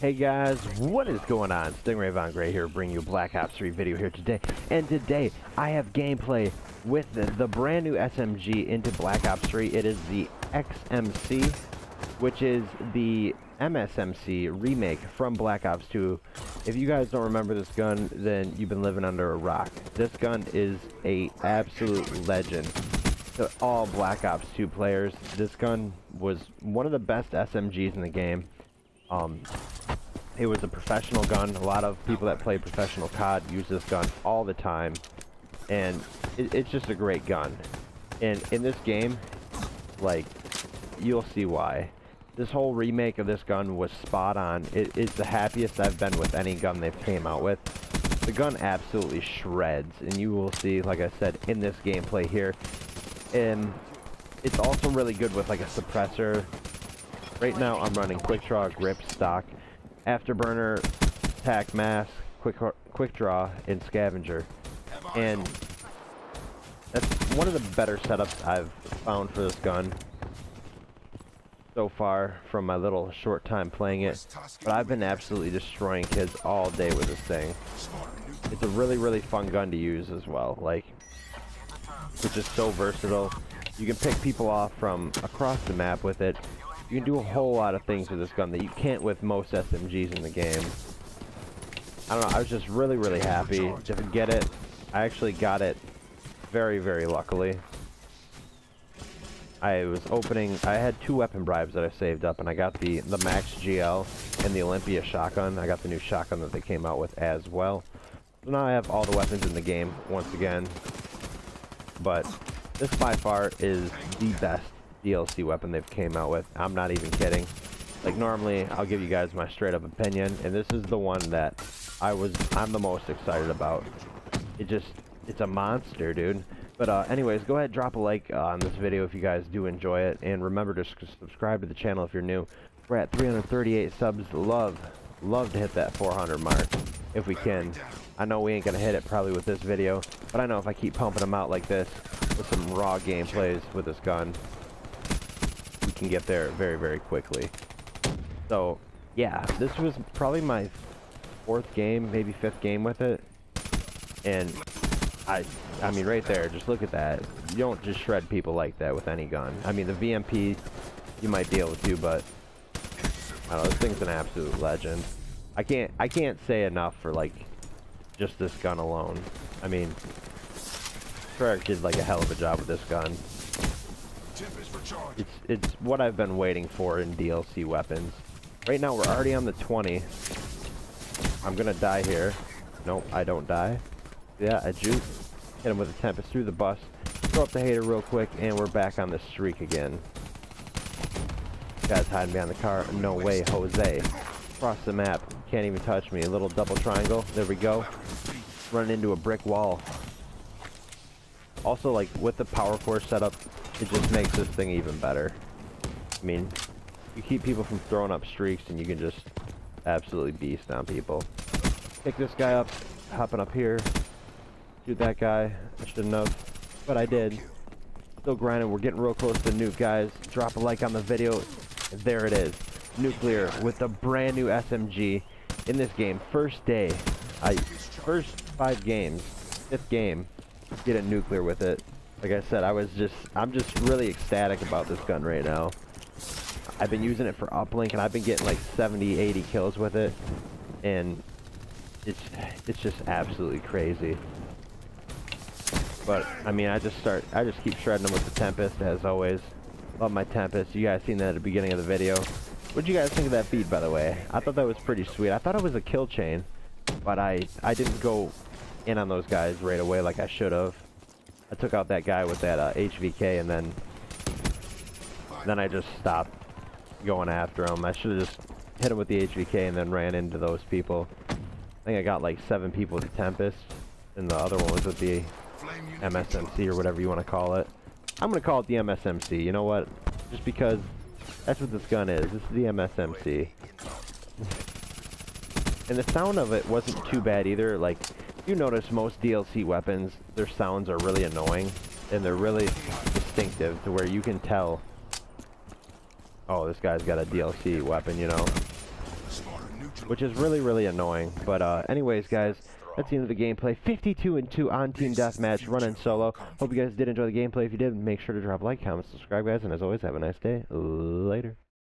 Hey guys, what is going on? Stingray Von Grey here, bringing you Black Ops 3 video here today. And today, I have gameplay with the, the brand new SMG into Black Ops 3. It is the XMC, which is the MSMC remake from Black Ops 2. If you guys don't remember this gun, then you've been living under a rock. This gun is a absolute legend to all Black Ops 2 players. This gun was one of the best SMGs in the game. Um, it was a professional gun. A lot of people that play professional COD use this gun all the time, and it, it's just a great gun. And in this game, like, you'll see why. This whole remake of this gun was spot on. It is the happiest I've been with any gun they've came out with. The gun absolutely shreds, and you will see, like I said, in this gameplay here. And it's also really good with like a suppressor. Right now I'm running quick draw, grip, stock, afterburner, tac mask, quick quick draw, and scavenger. And that's one of the better setups I've found for this gun so far from my little short time playing it. But I've been absolutely destroying kids all day with this thing. It's a really, really fun gun to use as well. Like, it's just so versatile. You can pick people off from across the map with it. You can do a whole lot of things with this gun that you can't with most SMGs in the game. I don't know, I was just really, really happy to get it. I actually got it very, very luckily. I was opening, I had two weapon bribes that I saved up, and I got the, the Max GL and the Olympia shotgun. I got the new shotgun that they came out with as well. So now I have all the weapons in the game once again. But this by far is the best DLC weapon they've came out with. I'm not even kidding. Like normally, I'll give you guys my straight up opinion, and this is the one that I was, I'm the most excited about. It just, it's a monster, dude. But uh, anyways, go ahead, drop a like uh, on this video if you guys do enjoy it, and remember to subscribe to the channel if you're new. We're at 338 subs. Love, love to hit that 400 mark if we can. I know we ain't gonna hit it probably with this video, but I know if I keep pumping them out like this with some raw gameplays with this gun, can get there very, very quickly. So, yeah, this was probably my fourth game, maybe fifth game with it, and I, I mean, right there, just look at that. You don't just shred people like that with any gun. I mean, the VMP, you might be able to, but I don't know. This thing's an absolute legend. I can't, I can't say enough for like just this gun alone. I mean, Treyarch did like a hell of a job with this gun. It's, it's what I've been waiting for in DLC weapons. Right now, we're already on the 20. I'm gonna die here. Nope, I don't die. Yeah, I juke. Hit him with a Tempest through the bus. Throw up the HATR real quick, and we're back on the streak again. Guy's hiding behind the car. No way, Jose. Across the map. Can't even touch me. A little double triangle. There we go. Running into a brick wall. Also, like, with the power core setup, it just makes this thing even better. I mean, you keep people from throwing up streaks, and you can just absolutely beast on people. Pick this guy up, hopping up here. Shoot that guy. I shouldn't have, but I did. Still grinding. We're getting real close to nuke, guys. Drop a like on the video. There it is. Nuclear with a brand new SMG in this game. First day. I first five games. Fifth game. Get a nuclear with it. Like I said, I was just I'm just really ecstatic about this gun right now. I've been using it for uplink and I've been getting like 70, 80 kills with it. And it's it's just absolutely crazy. But I mean, I just start, I just keep shredding them with the Tempest as always. Love my Tempest. You guys seen that at the beginning of the video. What'd you guys think of that feed, by the way? I thought that was pretty sweet. I thought it was a kill chain, but I I didn't go in on those guys right away like I should have. I took out that guy with that uh, HVK and then then I just stopped going after him. I should have just hit him with the HVK and then ran into those people. I think I got like seven people with Tempest, and the other one was with the MSMC or whatever you want to call it. I'm gonna call it the MSMC. You know what? Just because that's what this gun is. This is the MSMC. And the sound of it wasn't too bad either. Like, you notice most DLC weapons, their sounds are really annoying. And they're really distinctive to where you can tell, oh, this guy's got a DLC weapon, you know? Which is really, really annoying. But, uh, anyways, guys, that's the end of the gameplay. 52 and 2 on Team Deathmatch, running solo. Hope you guys did enjoy the gameplay. If you did, make sure to drop a like, comment, subscribe, guys. And as always, have a nice day. Later.